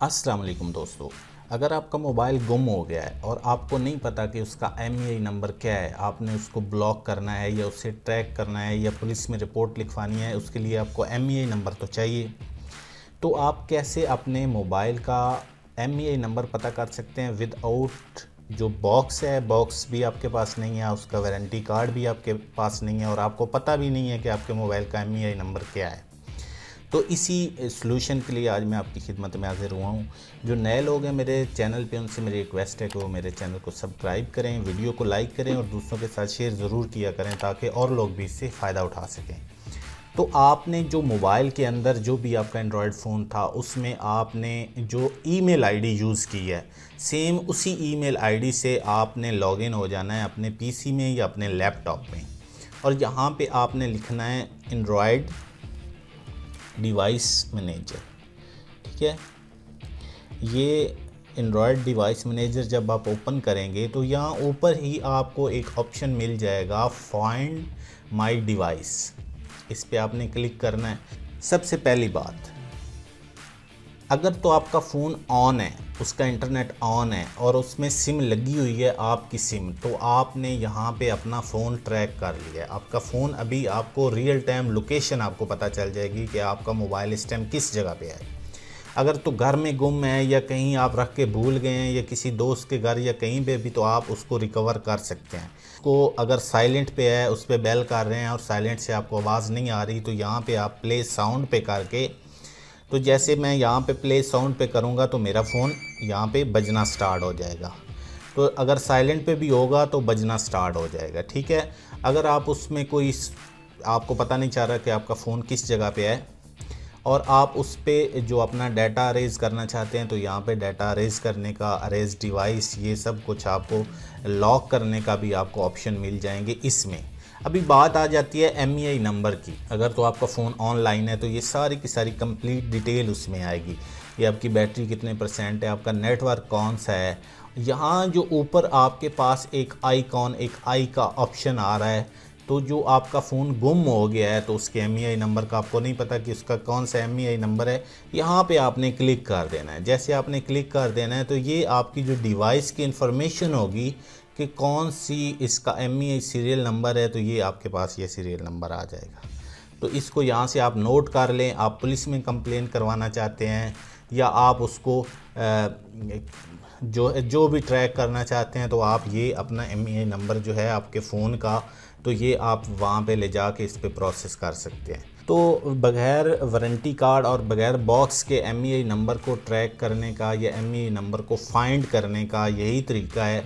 अस्सलाम वालेकुम दोस्तों। अगर आपका मोबाइल गुम हो गया है और आपको नहीं पता कि उसका एम नंबर क्या है, आपने उसको ब्लॉक करना है या उसे ट्रैक करना है या पुलिस में रिपोर्ट लिखवानी है, उसके लिए आपको एम नंबर तो चाहिए। तो आप कैसे अपने मोबाइल का एम नंबर पता कर सकते हैं? विदाउट जो बॉक्स है बॉक्स भी आपके पास नहीं है, उसका वारंटी कार्ड भी आपके पास नहीं है और आपको पता भी नहीं है कि आपके मोबाइल का एम नंबर क्या है। तो इसी सलूशन के लिए आज मैं आपकी खिदमत में हाजिर हुआ हूँ। जो नए लोग हैं मेरे चैनल पे, उनसे मेरी रिक्वेस्ट है कि वो मेरे चैनल को सब्सक्राइब करें वीडियो को लाइक करें और दूसरों के साथ शेयर ज़रूर किया करें ताकि और लोग भी इससे फ़ायदा उठा सकें। तो आपने जो मोबाइल के अंदर जो भी आपका एंड्रॉयड फ़ोन था, उसमें आपने जो ईमेल आईडी यूज़ की है सेम उसी ईमेल आईडी से आपने लॉगिन हो जाना है अपने पीसी में या अपने लैपटॉप में। और यहाँ पे आपने लिखना है एंड्रॉयड डिवाइस मैनेजर, ठीक है? ये एंड्रॉयड डिवाइस मैनेजर जब आप ओपन करेंगे तो यहाँ ऊपर ही आपको एक ऑप्शन मिल जाएगा फाइंड माई डिवाइस इस पर आपने क्लिक करना है। सबसे पहली बात अगर तो आपका फ़ोन ऑन है, उसका इंटरनेट ऑन है और उसमें सिम लगी हुई है आपकी सिम तो आपने यहाँ पे अपना फ़ोन ट्रैक कर लिया। आपका फ़ोन अभी आपको रियल टाइम लोकेशन आपको पता चल जाएगी कि आपका मोबाइल इस टाइम किस जगह पे है। अगर तो घर में गुम है या कहीं आप रख के भूल गए हैं या किसी दोस्त के घर या कहीं पे भी तो आप उसको रिकवर कर सकते हैं। को अगर साइलेंट पे है, उस पर बेल कर रहे हैं और साइलेंट से आपको आवाज़ नहीं आ रही तो यहाँ पे आप प्ले साउंड पे करके तो जैसे मैं यहाँ पे प्ले साउंड पे करूँगा तो मेरा फ़ोन यहाँ पे बजना स्टार्ट हो जाएगा। तो अगर साइलेंट पे भी होगा तो बजना स्टार्ट हो जाएगा, ठीक है? अगर आप उसमें कोई आपको पता नहीं चाह रहा कि आपका फ़ोन किस जगह पे है, और आप उस पर जो अपना डाटा अरेज करना चाहते हैं तो यहाँ पे डाटा अरेज करने का अरेज डिवाइस ये सब कुछ आपको लॉक करने का भी आपको ऑप्शन मिल जाएँगे इसमें। अभी बात आ जाती है एम नंबर की। अगर तो आपका फ़ोन ऑनलाइन है तो ये सारी की सारी कंप्लीट डिटेल उसमें आएगी ये आपकी बैटरी कितने परसेंट है, आपका नेटवर्क कौन सा है। यहाँ जो ऊपर आपके पास एक आईकॉन एक आई का ऑप्शन आ रहा है तो जो आपका फ़ोन गुम हो गया है तो उसके एम नंबर का आपको नहीं पता कि उसका कौन सा एम नंबर है। यहाँ पे आपने क्लिक कर देना है। जैसे आपने क्लिक कर देना है तो ये आपकी जो डिवाइस की इंफॉर्मेशन होगी कि कौन सी इसका एम ई सीरियल नंबर है तो ये आपके पास ये सीरियल नंबर आ जाएगा। तो इसको यहाँ से आप नोट कर लें, आप पुलिस में कंप्लेन करवाना चाहते हैं, या आप उसको जो जो भी ट्रैक करना चाहते हैं तो आप ये अपना एम नंबर जो है आपके फ़ोन का तो ये आप वहाँ पे ले जा जाके इस पर प्रोसेस कर सकते हैं। तो बग़ैर वारंटी कार्ड और बग़ैर बॉक्स के एम नंबर को ट्रैक करने का या एम नंबर को फाइंड करने का यही तरीका है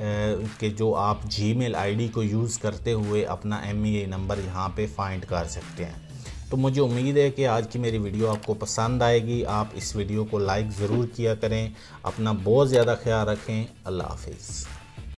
कि जो आप जी मेल को यूज़ करते हुए अपना एम नंबर यहाँ पर फाइंड कर सकते हैं। तो मुझे उम्मीद है कि आज की मेरी वीडियो आपको पसंद आएगी। आप इस वीडियो को लाइक ज़रूर किया करें। अपना बहुत ज़्यादा ख्याल रखें। अल्लाह हाफिज़।